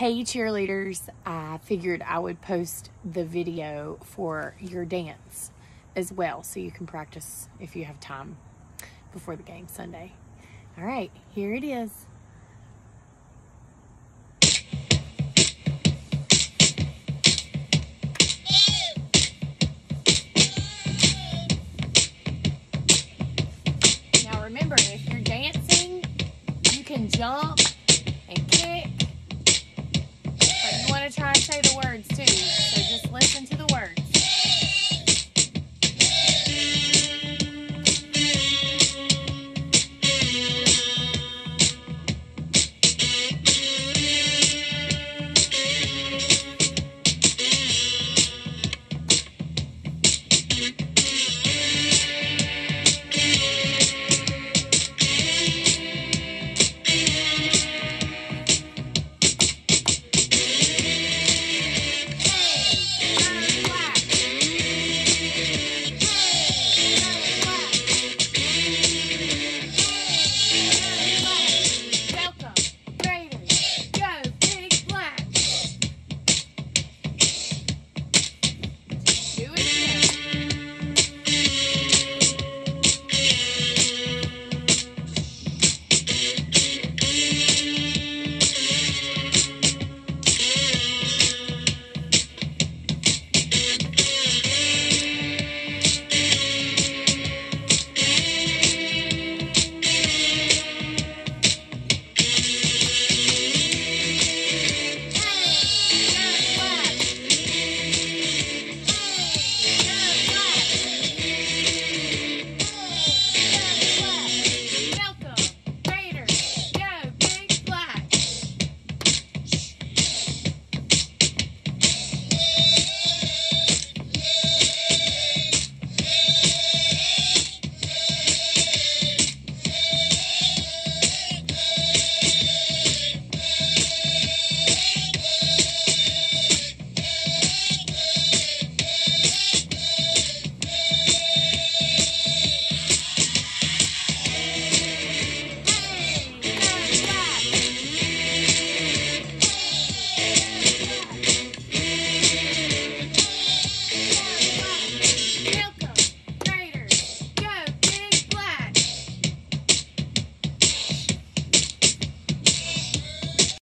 Hey cheerleaders, I figured I would post the video for your dance as well so you can practice if you have time before the game Sunday. All right, here it is. Now remember, if you're dancing, you can jump